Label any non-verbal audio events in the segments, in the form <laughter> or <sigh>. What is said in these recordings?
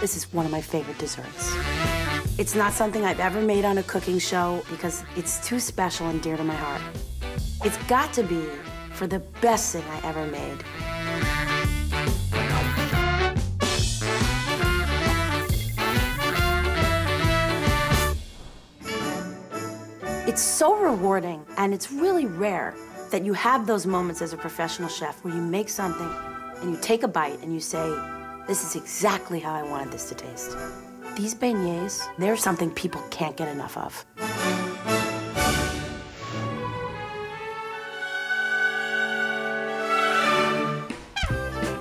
This is one of my favorite desserts. It's not something I've ever made on a cooking show because it's too special and dear to my heart. It's got to be for the best thing I ever made. It's so rewarding and it's really rare that you have those moments as a professional chef where you make something and you take a bite and you say, this is exactly how I wanted this to taste. These beignets, they're something people can't get enough of.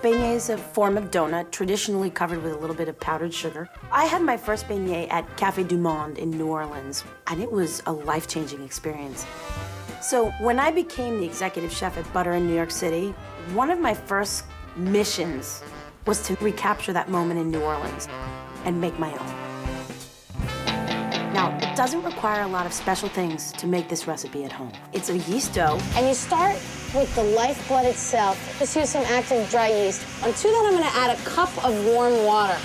Beignet is a form of donut, traditionally covered with a little bit of powdered sugar. I had my first beignet at Café du Monde in New Orleans, and it was a life-changing experience. So when I became the executive chef at Butter in New York City, one of my first missions was to recapture that moment in New Orleans and make my own. Now, it doesn't require a lot of special things to make this recipe at home. It's a yeast dough. And you start with the lifeblood itself. Just use some active dry yeast. Onto that, I'm gonna add a cup of warm water.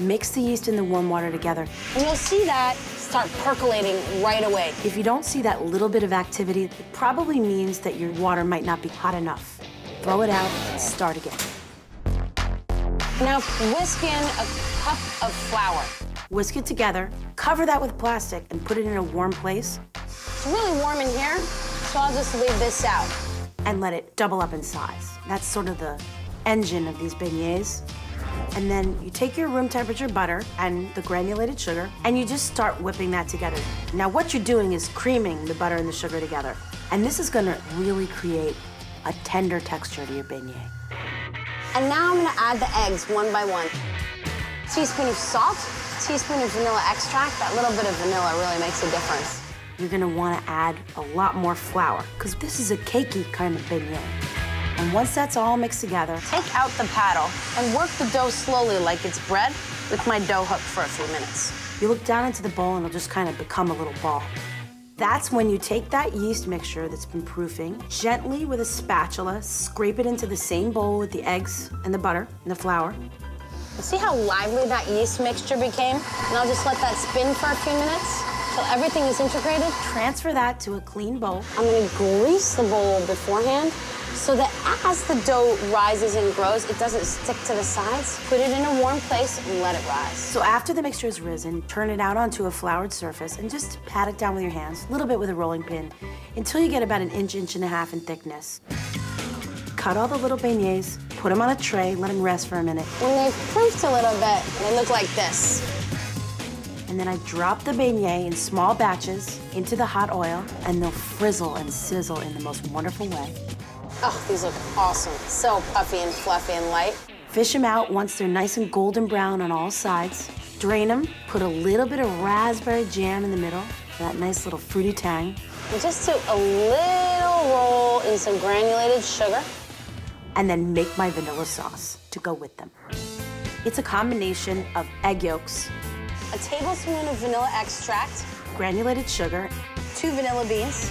Mix the yeast and the warm water together. And you'll see that start percolating right away. If you don't see that little bit of activity, it probably means that your water might not be hot enough. Throw it out and start again. Now whisk in a cup of flour. Whisk it together, cover that with plastic, and put it in a warm place. It's really warm in here, so I'll just leave this out. And let it double up in size. That's sort of the engine of these beignets. And then you take your room temperature butter and the granulated sugar, and you just start whipping that together. Now what you're doing is creaming the butter and the sugar together. And this is gonna really create a tender texture to your beignet. And now I'm gonna add the eggs one by one. Teaspoon of salt, teaspoon of vanilla extract. That little bit of vanilla really makes a difference. You're gonna wanna add a lot more flour, because this is a cakey kind of beignet. And once that's all mixed together, take out the paddle and work the dough slowly like it's bread with my dough hook for a few minutes. You look down into the bowl and it'll just kind of become a little ball. That's when you take that yeast mixture that's been proofing, gently with a spatula, scrape it into the same bowl with the eggs and the butter and the flour, See how lively that yeast mixture became? And I'll just let that spin for a few minutes until everything is integrated. Transfer that to a clean bowl. I'm gonna grease the bowl beforehand so that as the dough rises and grows, it doesn't stick to the sides. Put it in a warm place and let it rise. So after the mixture is risen, turn it out onto a floured surface and just pat it down with your hands, a little bit with a rolling pin, until you get about an inch, inch and a half in thickness. Cut all the little beignets, put them on a tray, let them rest for a minute. When they've proofed a little bit, they look like this. And then I drop the beignet in small batches into the hot oil, and they'll frizzle and sizzle in the most wonderful way. Oh, these look awesome. So puffy and fluffy and light. Fish them out once they're nice and golden brown on all sides. Drain them, put a little bit of raspberry jam in the middle for that nice little fruity tang. And just do a little roll in some granulated sugar and then make my vanilla sauce to go with them. It's a combination of egg yolks, a tablespoon of vanilla extract, granulated sugar, two vanilla beans,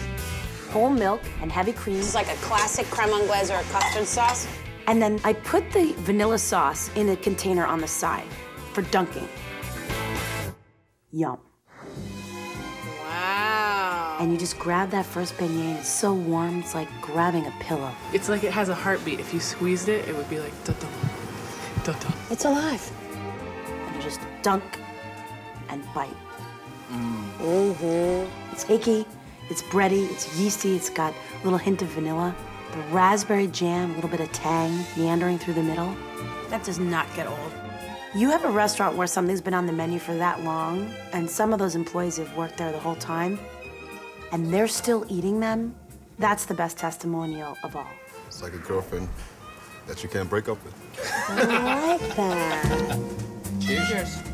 whole milk, and heavy cream. This is like a classic creme anglaise or a custard sauce. And then I put the vanilla sauce in a container on the side for dunking. Yum Wow. and you just grab that first beignet, it's so warm, it's like grabbing a pillow. It's like it has a heartbeat. If you squeezed it, it would be like da da da da. It's alive. And you just dunk and bite. Mm. Mm-hmm. It's cakey, it's bready, it's yeasty, it's got a little hint of vanilla. The raspberry jam, a little bit of tang meandering through the middle. That does not get old. You have a restaurant where something's been on the menu for that long, and some of those employees have worked there the whole time and they're still eating them, that's the best testimonial of all. It's like a girlfriend that you can't break up with. I like that. <laughs> Cheers.